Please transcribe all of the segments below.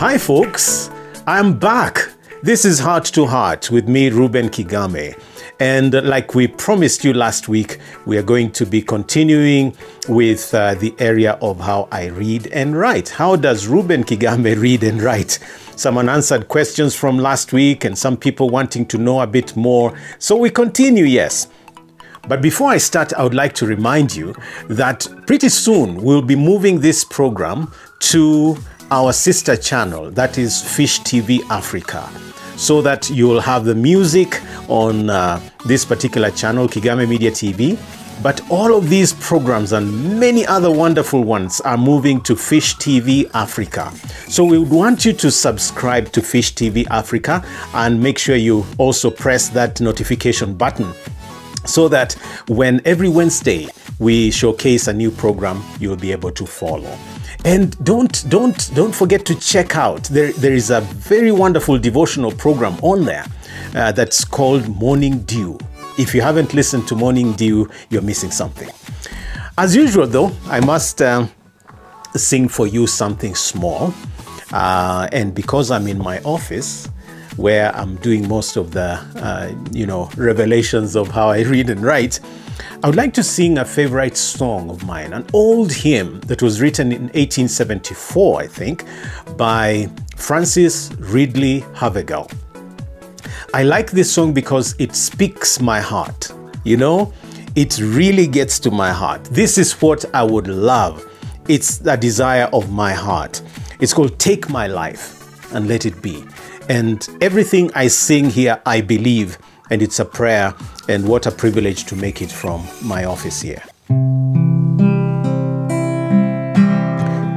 Hi, folks. I'm back. This is Heart to Heart with me, Reuben Kigame. And like we promised you last week, we are going to be continuing with uh, the area of how I read and write. How does Reuben Kigame read and write? Some unanswered questions from last week, and some people wanting to know a bit more. So we continue, yes. But before I start, I would like to remind you that pretty soon we'll be moving this program to our sister channel, that is Fish TV Africa, so that you'll have the music on uh, this particular channel, Kigame Media TV. But all of these programs and many other wonderful ones are moving to Fish TV Africa. So we would want you to subscribe to Fish TV Africa and make sure you also press that notification button so that when every Wednesday we showcase a new program, you'll be able to follow. And don't don't don't forget to check out there there is a very wonderful devotional program on there uh, that's called Morning Dew. If you haven't listened to Morning Dew, you're missing something. As usual, though, I must uh, sing for you something small. Uh, and because I'm in my office, where I'm doing most of the, uh, you know, revelations of how I read and write, I would like to sing a favorite song of mine, an old hymn that was written in 1874, I think, by Francis Ridley Havergal. I like this song because it speaks my heart. You know, it really gets to my heart. This is what I would love. It's the desire of my heart. It's called Take My Life and Let It Be. And everything I sing here, I believe, and it's a prayer, and what a privilege to make it from my office here.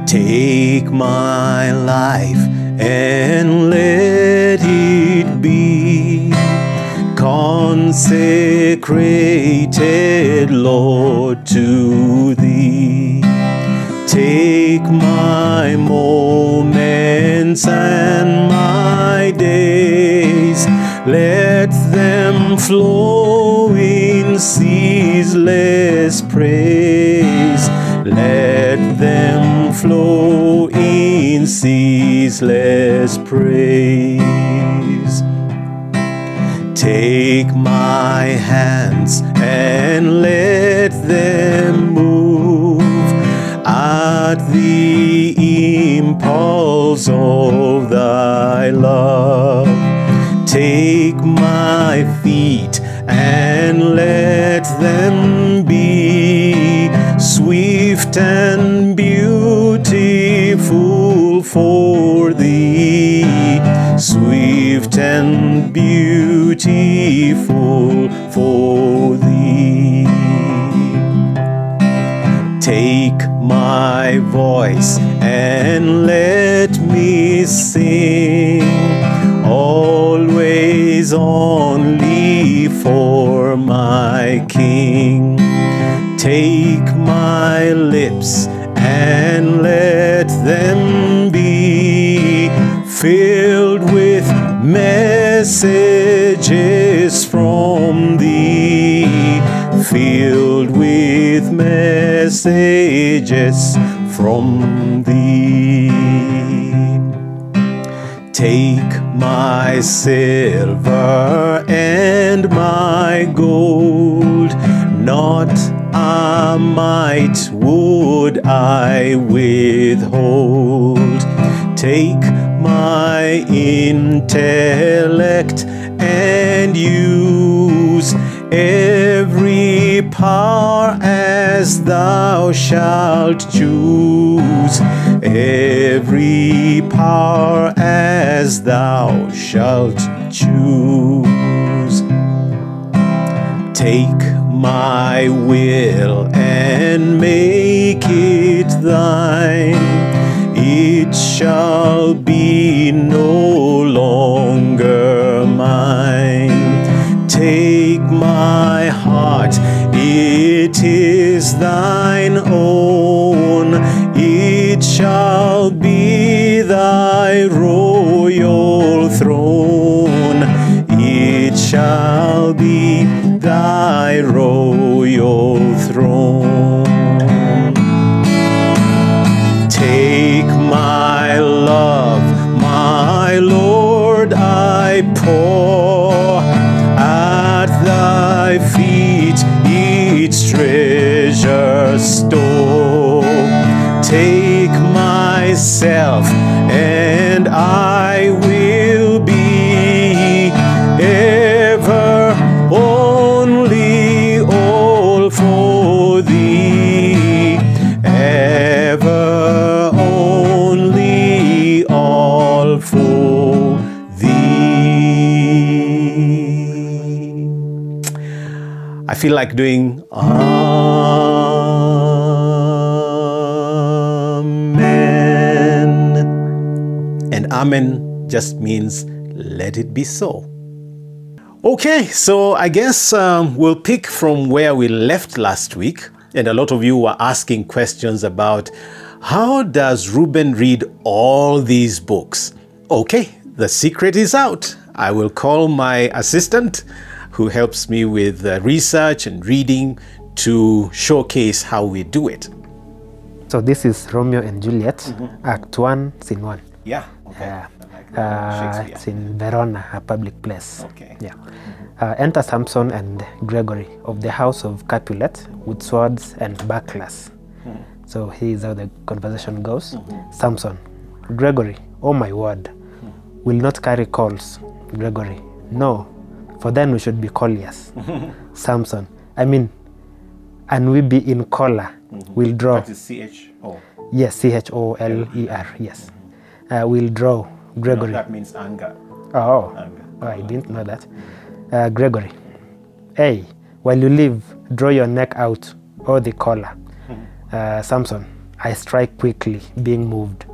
Take my life and let it be consecrated, Lord, to Thee. Take my moments and my days, let them flow in ceaseless praise. Let them flow in ceaseless praise. Take my hands and let them move at the impulse of thy love. Take my feet and let them be swift and beautiful for thee. Swift and beautiful for thee. Take my voice and let me sing only for my King. Take my lips and let them be filled with messages from thee, filled with messages from thee. Take my silver and my gold, not a mite would I withhold. Take my intellect and use every power as thou shalt choose. Every power as thou shalt choose. Take my will and make it thine. It shall be no longer mine. Take my it is thine own. It shall be thy royal throne. It shall be thy royal I feel like doing Amen. And Amen just means let it be so. Okay, so I guess um, we'll pick from where we left last week. And a lot of you were asking questions about how does Reuben read all these books? Okay, the secret is out. I will call my assistant who helps me with uh, research and reading to showcase how we do it. So this is Romeo and Juliet, Act One, Scene One. Yeah, okay. Yeah. Like Uh, it's in Verona, a public place. Okay. Yeah. Uh, enter Samson and Gregory of the house of Capulet with swords and bucklers. So here is how the conversation goes. Samson, Gregory, oh my word, will not carry calls. Gregory, no, for then we should be colliers. Samson, I mean, and we be in collar, we'll draw. That is C-H. Oh, Yes, C H O L E R, yes. Uh, we'll draw. Gregory. that means anger. Oh, Anger. oh, I didn't know that. Uh, Gregory. Hey, while you live, draw your neck out or the collar. Uh, Samson. I strike quickly, being moved.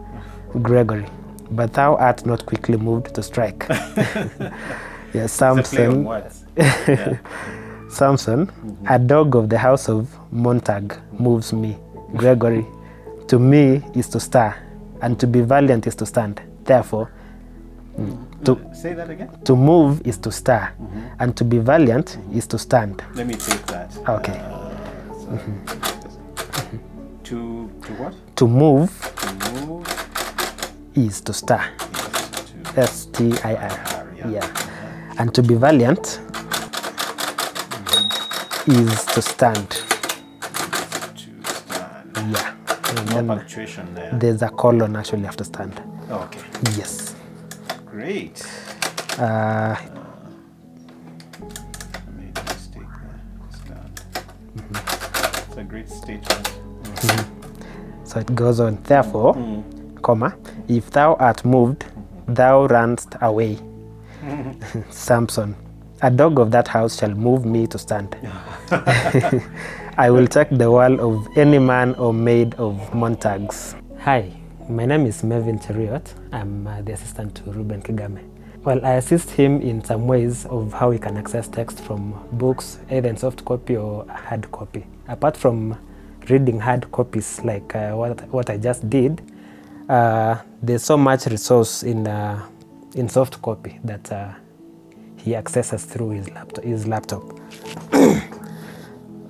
Gregory. But thou art not quickly moved to strike. yes, It's a play on Samson. Yeah. Samson, a mm-hmm. dog of the house of Montague, mm-hmm. moves me. Gregory, to me is to stir, and to be valiant is to stand. Therefore, mm, mm-hmm. to, Say that again. to move is to stir, and to be valiant is to stand. Let me take that. Ah, okay. Uh, so, To to what? To move To move is to stir. S T I R. yeah. Yeah. And to be valiant is to stand. to stand. Yeah. And No punctuation there. there's a colon actually after stand. Okay. Yes. Great. Uh, I made a mistake there. Stand. Mm-hmm. It's a great statement. Mm-hmm. So it goes on. Therefore, mm. comma, if thou art moved, thou runst away. Samson, a dog of that house shall move me to stand. I will take the wall of any man or maid of Montagues. Hi, my name is Melvin Cheriot. I'm uh, the assistant to Reuben Kigame. Well, I assist him in some ways of how he can access text from books, either in soft copy or hard copy. Apart from reading hard copies like uh, what, what I just did, uh, there's so much resource in, uh, in soft copy that uh, he accesses through his laptop. His laptop.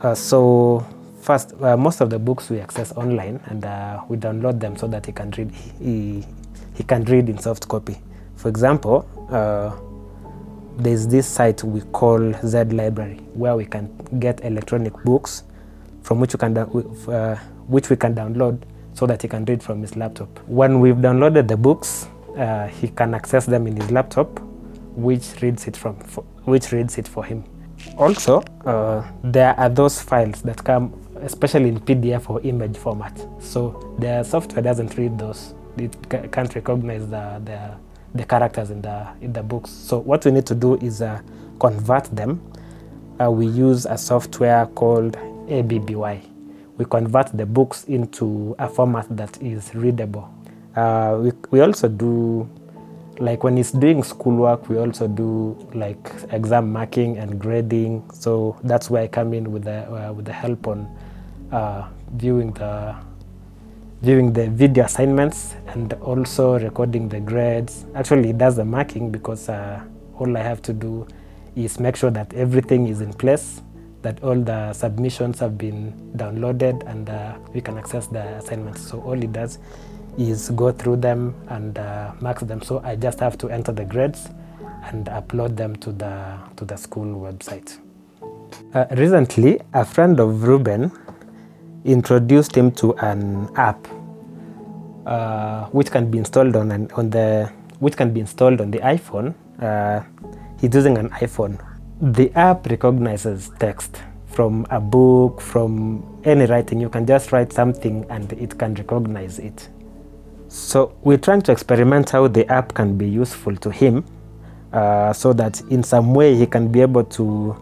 Uh, so first, uh, most of the books we access online and uh, we download them so that he can read. He, he can read in soft copy. For example, uh, there's this site we call Z Library where we can get electronic books from which we can uh, which we can download so that he can read from his laptop. When we've downloaded the books, uh, he can access them in his laptop, which reads it from which reads it for him. Also, uh, there are those files that come, especially in PDF or image format. So the software doesn't read those. It can't recognize the, the, the characters in the, in the books. So what we need to do is uh, convert them. Uh, we use a software called ABBYY. We convert the books into a format that is readable. Uh, we, we also do like when he's doing schoolwork we also do like exam marking and grading. So that's where i come in with the uh, with the help on uh, viewing the viewing the video assignments and also recording the grades. Actually does the marking because uh, all i have to do is make sure that everything is in place that all the submissions have been downloaded and uh, we can access the assignments. So all he does is go through them and uh, marks them. So I just have to enter the grades and upload them to the to the school website. Uh, recently, a friend of Reuben introduced him to an app uh, which can be installed on an, on the which can be installed on the iPhone. Uh, he's using an iPhone. The app recognizes text from a book, from any writing. You can just write something and it can recognize it. So we're trying to experiment how the app can be useful to him uh, so that in some way he can be able to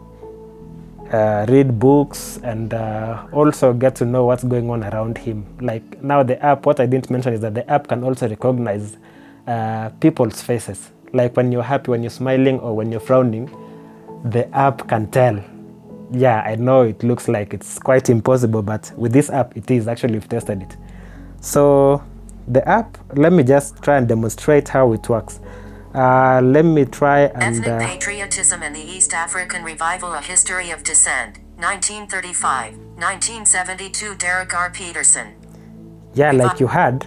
uh, read books, and uh, also get to know what's going on around him. Like now, the app, what I didn't mention is that the app can also recognize uh, people's faces. Like when you're happy, when you're smiling, or when you're frowning, the app can tell. Yeah, I know it looks like it's quite impossible, but with this app, it is. Actually, we've tested it. So the app, let me just try and demonstrate how it works. Uh, let me try and. Ethnic Uh, Patriotism in the East African Revival A History of Dissent, 1935, 1972 Derek R. Peterson. yeah, like you had,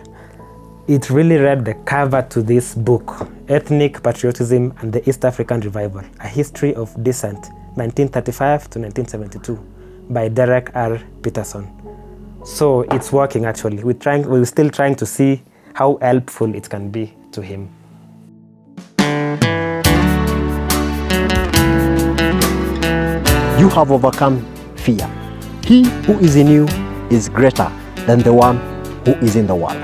it really read the cover to this book, Ethnic Patriotism and the East African Revival A History of Dissent, 1935 to 1972, by Derek R. Peterson. So it's working actually. We're, trying, we're still trying to see how helpful it can be to him. you have overcome fear. He who is in you is greater than the one who is in the world.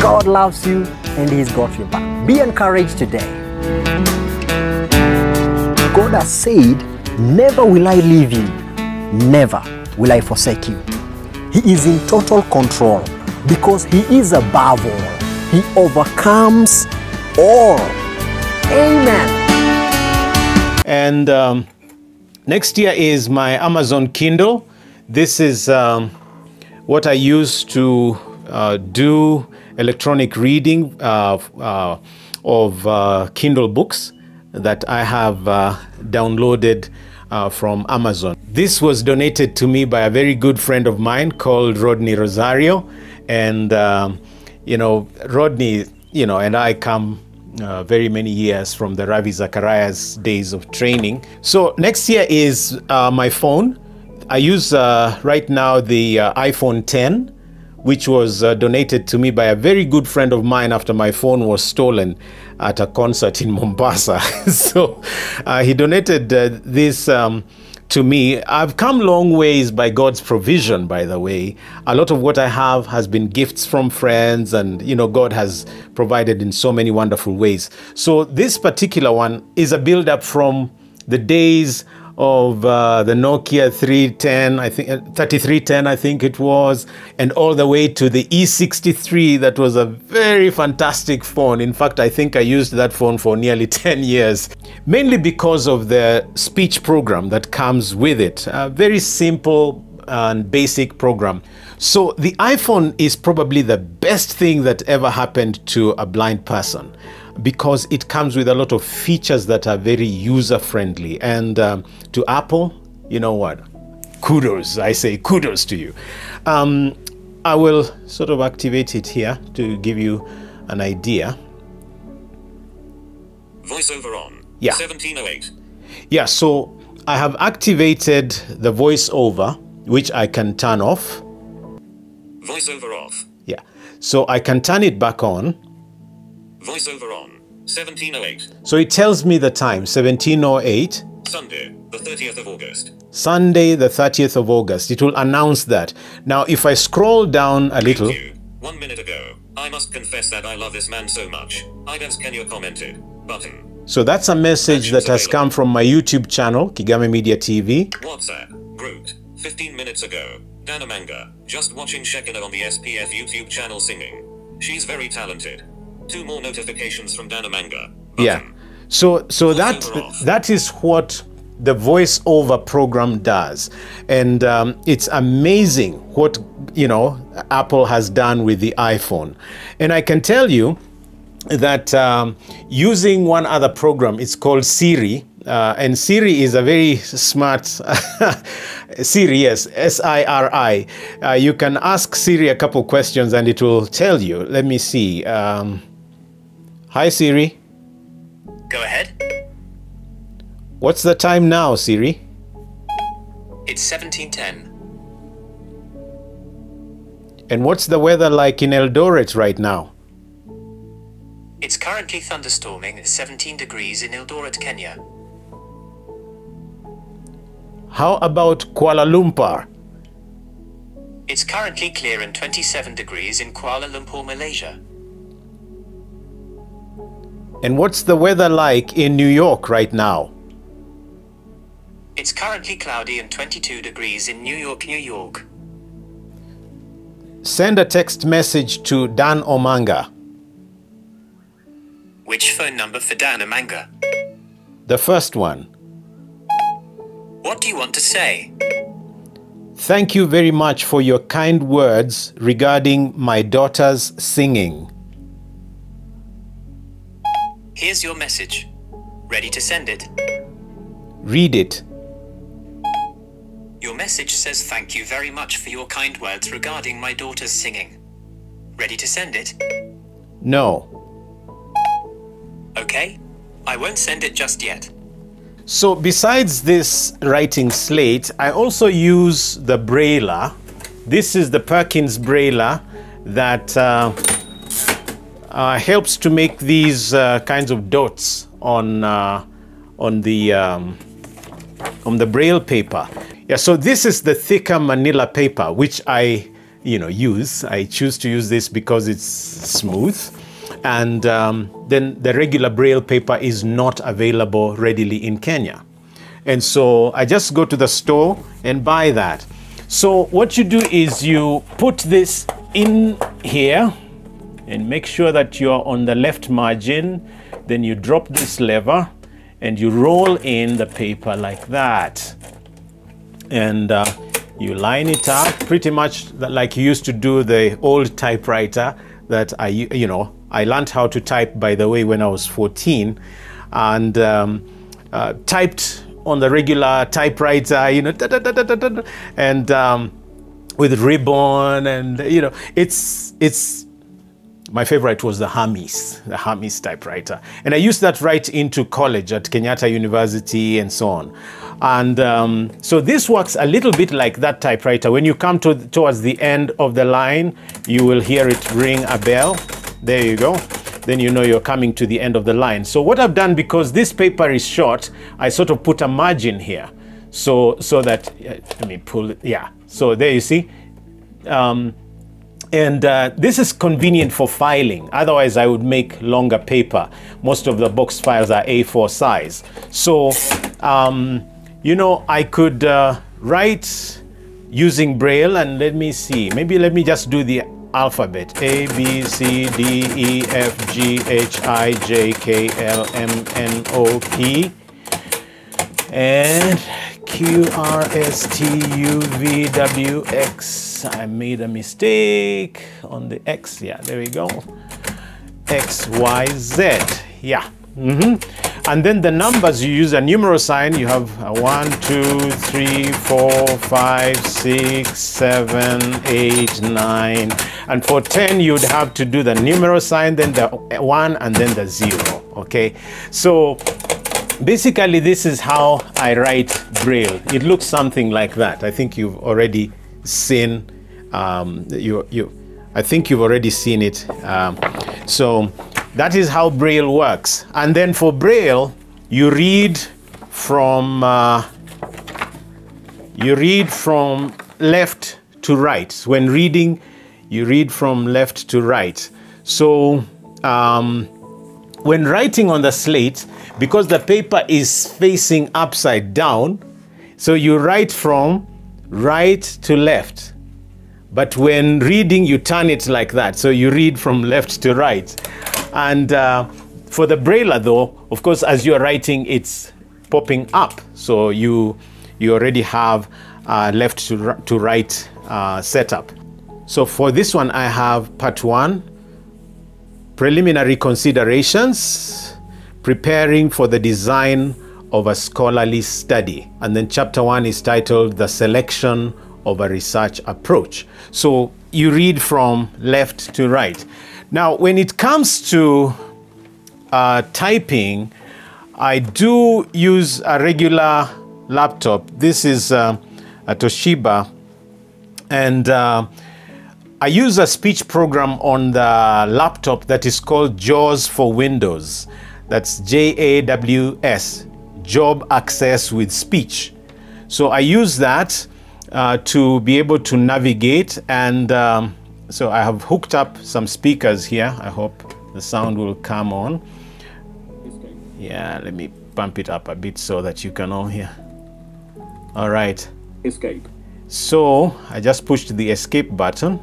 God loves you and He's got your back. Be encouraged today. God has said, Never will I leave you, never will I forsake you. He is in total control because He is above all. He overcomes all. Amen. And um, next year is my Amazon Kindle. This is um, what I use to uh, do electronic reading uh, uh, of uh, Kindle books that I have uh, downloaded uh, from Amazon. This was donated to me by a very good friend of mine called Rodney Rosario. And, um, you know, Rodney, you know, and I come uh, very many years from the Ravi Zacharias days of training. So next year is uh, my phone. I use uh, right now the uh, iPhone 10, which was uh, donated to me by a very good friend of mine after my phone was stolen at a concert in Mombasa. so uh, he donated uh, this. Um, to me, I've come long ways by God's provision, by the way. A lot of what I have has been gifts from friends, and you know, God has provided in so many wonderful ways. So, this particular one is a build up from the days of uh, the Nokia 310, I think uh, 3310, I think it was, and all the way to the E63. That was a very fantastic phone. In fact, I think I used that phone for nearly 10 years, mainly because of the speech program that comes with it. A very simple and basic program. So the iPhone is probably the best thing that ever happened to a blind person because it comes with a lot of features that are very user friendly. And um, to Apple, you know what? Kudos, I say kudos to you. Um, I will sort of activate it here to give you an idea. Voiceover on. Yeah. 1708. Yeah, so I have activated the voiceover, which I can turn off. Voiceover off. Yeah, so I can turn it back on. Voiceover on. 1708. So it tells me the time, 1708. Sunday, the 30th of August. Sunday, the 30th of August. It will announce that. Now, if I scroll down a little. One minute ago. I must confess that I love this man so much. Ivans Kenya commented. Button. so that's a message that has come from my YouTube channel, Kigame Media TV. WhatsApp. Groot. 15 minutes ago. Dan Omanga. Just watching Shekinah on the SPF YouTube channel singing. She's very talented. Two more notifications from Dan Omanga. Button. Yeah. So so that that is what the voiceover program does, and um, it's amazing what you know Apple has done with the iPhone, and I can tell you that um, using one other program, it's called Siri. Uh, and Siri is a very smart Siri, yes, S I R I. Uh, you can ask Siri a couple questions and it will tell you. Let me see. Um, hi, Siri. Go ahead. What's the time now, Siri? It's 1710. And what's the weather like in Eldoret right now? It's currently thunderstorming at 17 degrees in Eldoret, Kenya. How about Kuala Lumpur? It's currently clear and 27 degrees in Kuala Lumpur, Malaysia. And what's the weather like in New York right now? It's currently cloudy and 22 degrees in New York, New York. Send a text message to Dan Omanga. Which phone number for Dan Omanga? The first one. What do you want to say? Thank you very much for your kind words regarding my daughter's singing. Here's your message. Ready to send it? Read it. Your message says thank you very much for your kind words regarding my daughter's singing. Ready to send it? No. Okay. I won't send it just yet. So besides this writing slate, I also use the Brailler. This is the Perkins Brailler that uh, uh, helps to make these uh, kinds of dots on uh, on the um, on the Braille paper. Yeah, so this is the thicker Manila paper, which I you know use. I choose to use this because it's smooth and um, then the regular braille paper is not available readily in Kenya. And so I just go to the store and buy that. So what you do is you put this in here and make sure that you're on the left margin. Then you drop this lever and you roll in the paper like that. And uh, you line it up pretty much like you used to do the old typewriter that I, you know, I learned how to type, by the way, when I was 14, and um, uh, typed on the regular typewriter, you know, da, da, da, and um, with ribbon, and you know, it's it's. My favorite was the Hermes, the Hermes typewriter, and I used that right into college at Kenyatta University and so on. And um, so this works a little bit like that typewriter. When you come to towards the end of the line, you will hear it ring a bell there you go. Then you know you're coming to the end of the line. So what I've done, because this paper is short, I sort of put a margin here. So, so that, uh, let me pull it, yeah. So there you see. Um, and uh, this is convenient for filing. Otherwise, I would make longer paper. Most of the box files are A4 size. So, um, you know, I could uh, write using Braille and let me see, maybe let me just do the alphabet A, B, C, D, E, F, G, H, I, J, K, L, M, N, O, P, and Q, R, S, T, U, V, W, X. I made a mistake on the X. Yeah, there we go. X, Y, Z. Yeah. Mm -hmm. And then the numbers, you use a numeral sign. You have a one, two, three, four, five, six, seven, eight, nine. And for 10, you'd have to do the numeral sign, then the one, and then the zero. Okay. So basically, this is how I write Braille. It looks something like that. I think you've already seen, um, you, you, I think you've already seen it. Um, so that is how Braille works. And then for Braille, you read from uh, you read from left to right. When reading, you read from left to right. So um, when writing on the slate, because the paper is facing upside down, so you write from right to left. But when reading, you turn it like that. So you read from left to right. And uh, for the brailler though, of course, as you're writing, it's popping up. So you, you already have uh, left to, to right uh, setup. So for this one, I have part one, preliminary considerations, preparing for the design of a scholarly study. And then chapter one is titled The Selection of a Research Approach. So you read from left to right. Now, when it comes to uh, typing, I do use a regular laptop. This is uh, a Toshiba, and uh, I use a speech program on the laptop that is called JAWS for Windows. That's J A W S, Job Access with Speech. So I use that uh, to be able to navigate and um, so I have hooked up some speakers here. I hope the sound will come on. Yeah, let me bump it up a bit so that you can all hear. All right. Escape. So I just pushed the escape button.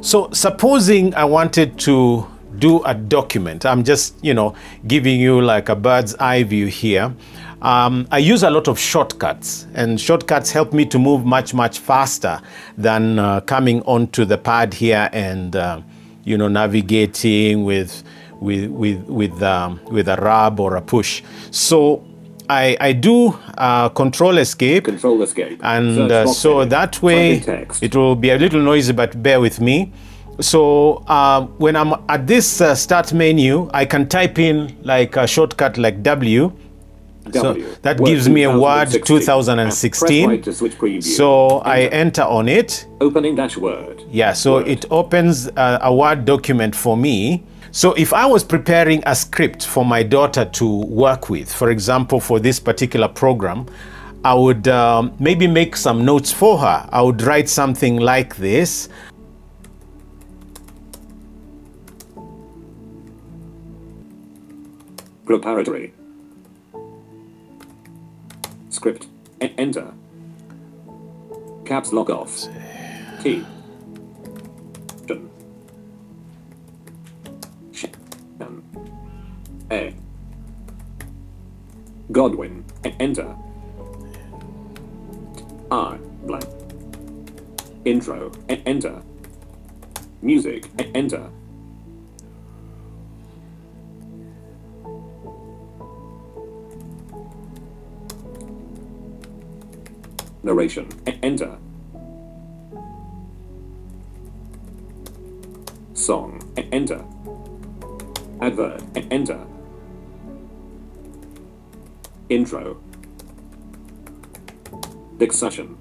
So supposing I wanted to do a document, I'm just, you know, giving you like a bird's eye view here. Um, I use a lot of shortcuts, and shortcuts help me to move much, much faster than uh, coming onto the pad here and, uh, you know, navigating with with with with um, with a rub or a push. So I, I do uh, control escape Control escape. and uh, so that way Type in text. it will be a little noisy but bear with me so uh, when i'm at this uh, start menu i can type in like a shortcut like w so W. that Word gives me a word 2016. 2016 right to switch preview. so i Enter. enter on it Opening dash word. yeah, so Word. it opens uh, a Word document for me. So if I was preparing a script for my daughter to work with, for example, for this particular program, I would um, maybe make some notes for her. I would write something like this. Preparatory. Script. E- enter. Caps lock off. T. A. Godwin. Enter. R. Blank. Intro. Enter. Music. Enter. Narration. Enter. Song. Enter. Advert. Enter. Intro. Discussion.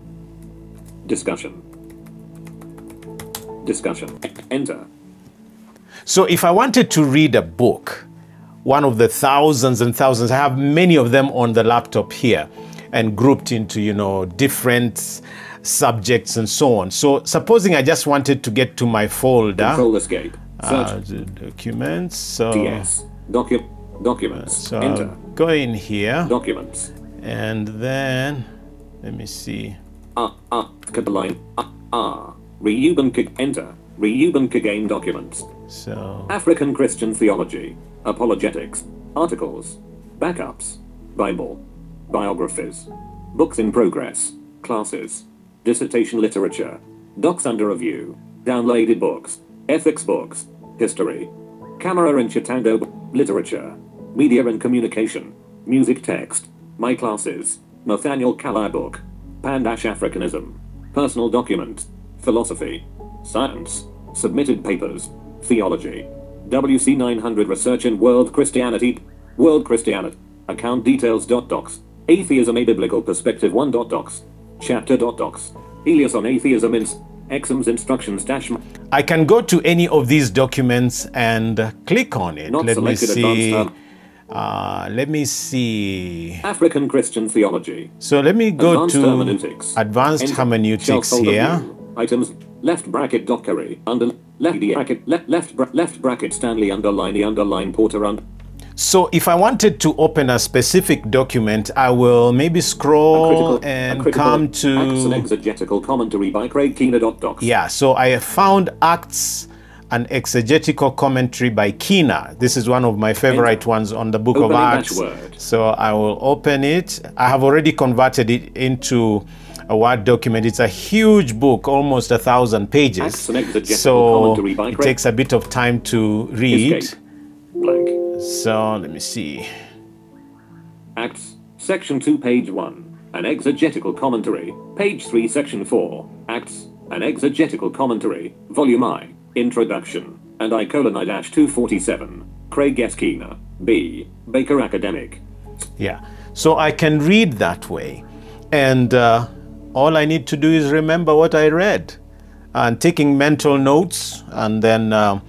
Discussion. Discussion. Enter. So if I wanted to read a book, one of the thousands and thousands, I have many of them on the laptop here and grouped into, you know, different subjects and so on. So supposing I just wanted to get to my folder, Control escape. Search. uh, documents, so, DS. Docu- documents. so enter. Go in here Documents. and then, let me see. Ah, ah, line. Ah, ah. Reuben Kig. Enter. Reuben Kigame documents. So, African Christian theology, apologetics, articles, backups, Bible, biographies, books in progress, classes, dissertation literature, docs under review, downloaded books, ethics books, history, camera and Chitando literature, media and communication, music text, my classes, Nathaniel Kala book, Pandash Africanism, personal document, philosophy, science, submitted papers, theology, WC900 research in world Christianity, world Christianity, account details docs, atheism a biblical perspective 1 docs, chapter docs, Elias on atheism in exams instructions dash I can go to any of these documents and uh, click on it. Not let me see. Uh, let me see. African Christian theology, So let me go advanced to hermeneutics, advanced Enter. hermeneutics here. items, left bracket dockery, under, left bracket, left, left, bra- left bracket Stanley underline, the underline Porter under, So if I wanted to open a specific document, I will maybe scroll and come to Acts and exegetical commentary by Craig Keener. Docs. yeah. So I have found Acts an exegetical commentary by Keener. This is one of my favorite ones on the Book of Opening dash Acts. So I will open it. I have already converted it into a Word document. It's a huge book, almost a thousand pages. Acts So it takes a bit of time to read. So let me see. Acts, Section 2, page 1. An exegetical commentary. Page 3, Section 4. Acts, an exegetical commentary. Volume I. Introduction. And I colon I dash 247. Craig. Keener. B. Baker Academic. Yeah. So I can read that way. And uh, all I need to do is remember what I read and taking mental notes. And then, uh,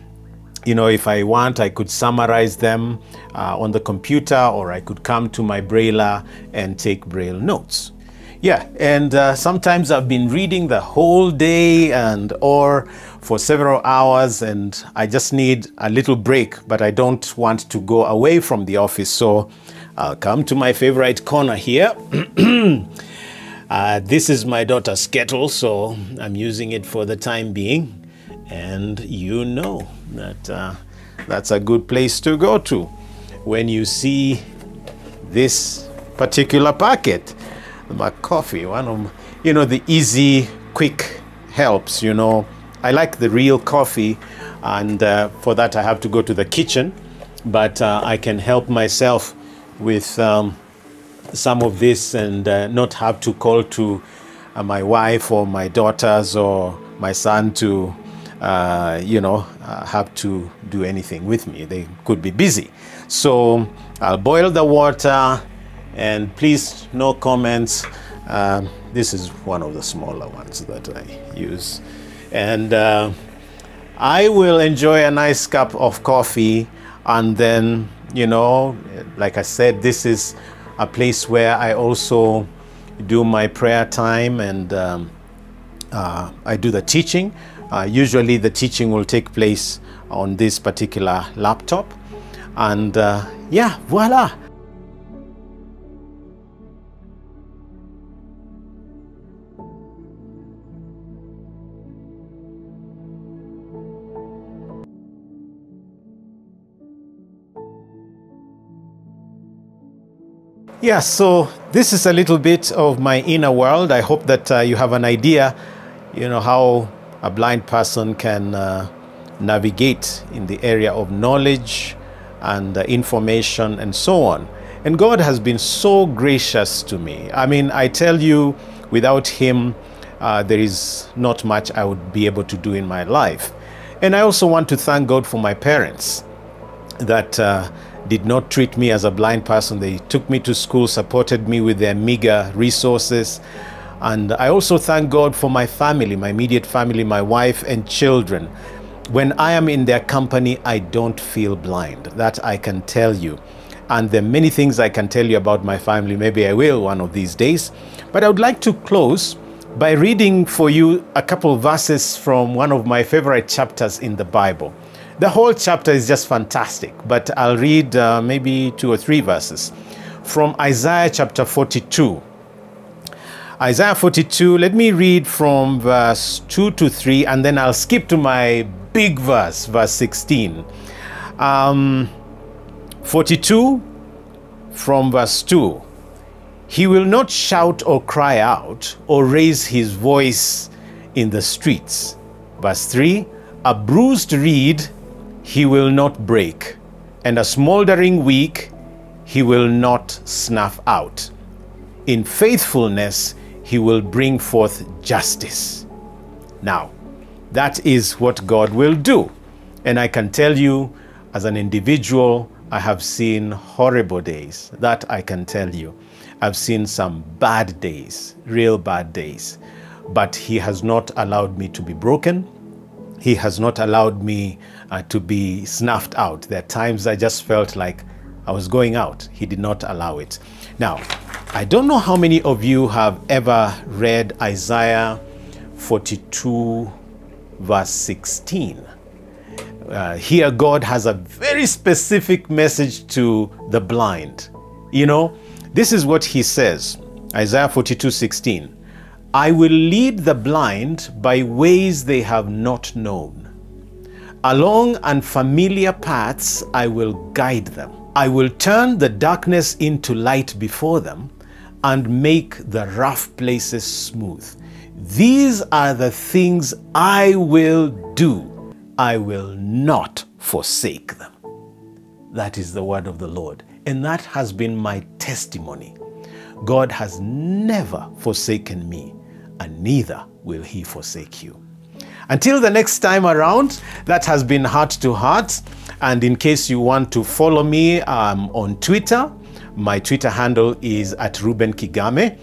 you know, if I want, I could summarize them uh, on the computer or I could come to my Brailler and take Braille notes. Yeah, and uh, sometimes I've been reading the whole day and or for several hours and I just need a little break, but I don't want to go away from the office. So I'll come to my favorite corner here Uh, this is my daughter's kettle, so I'm using it for the time being. And you know that uh, that's a good place to go to when you see this particular packet. My coffee, one of you know the easy, quick helps. You know, I like the real coffee, and uh, for that I have to go to the kitchen, but uh, I can help myself with. Um, some of this and uh, not have to call to uh, my wife or my daughters or my son to, uh, you know, have to do anything with me. They could be busy. So I'll boil the water and please, no comments. Um, this is one of the smaller ones that I use. And uh, I will enjoy a nice cup of coffee and then, you know, like I said, this is a place where I also do my prayer time and um, uh, I do the teaching. Uh, usually the teaching will take place on this particular laptop. And uh, yeah, voila. Yeah, so this is a little bit of my inner world. I hope that uh, you have an idea, you know, how a blind person can uh, navigate in the area of knowledge and uh, information and so on. And God has been so gracious to me. I mean, I tell you, without Him, uh, there is not much I would be able to do in my life. And I also want to thank God for my parents that uh, did not treat me as a blind person. They took me to school, supported me with their meager resources. And I also thank God for my family, my immediate family, my wife and children. When I am in their company, I don't feel blind. That I can tell you. And there are many things I can tell you about my family. Maybe I will one of these days. But I would like to close by reading for you a couple of verses from one of my favorite chapters in the Bible. The whole chapter is just fantastic, but I'll read uh, maybe two or three verses from Isaiah chapter 42. Isaiah 42, let me read from verse 2 to 3, and then I'll skip to my big verse, verse 16. Um, 42 from verse 2. He will not shout or cry out or raise his voice in the streets. Verse 3 A bruised reed he will not break, and a smoldering wick he will not snuff out. In faithfulness he will bring forth justice. Now, that is what God will do. And I can tell you, as an individual, I have seen horrible days. That I can tell you. I've seen some bad days, real bad days. But He has not allowed me to be broken. He has not allowed me uh, to be snuffed out. There are times I just felt like I was going out. He did not allow it. Now, I don't know how many of you have ever read Isaiah 42, verse 16. Uh, here, God has a very specific message to the blind. You know, this is what he says Isaiah 42, 16. I will lead the blind by ways they have not known. Along unfamiliar paths I will guide them. I will turn the darkness into light before them and make the rough places smooth. These are the things I will do. I will not forsake them. That is the word of the Lord. And that has been my testimony. God has never forsaken me, and neither will he forsake you. Until the next time around, that has been Heart to Heart. And in case you want to follow me um, on Twitter, my Twitter handle is at Reuben Kigame.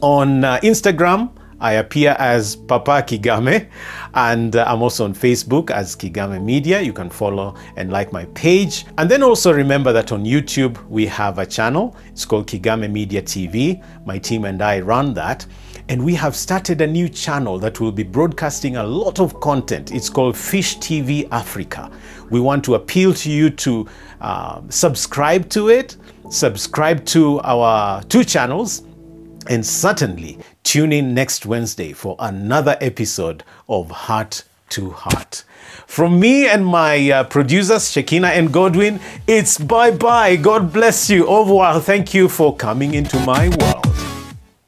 On uh, Instagram, I appear as Papa Kigame, and uh, I'm also on Facebook as Kigame Media. You can follow and like my page. And then also remember that on YouTube, we have a channel. It's called Kigame Media TV. My team and I run that. And we have started a new channel that will be broadcasting a lot of content. It's called Fish TV Africa. We want to appeal to you to uh, subscribe to it, subscribe to our two channels. And certainly tune in next Wednesday for another episode of Heart to Heart. From me and my uh, producers, Shekina and Godwin, it's bye bye. God bless you. Au revoir. Thank you for coming into my world.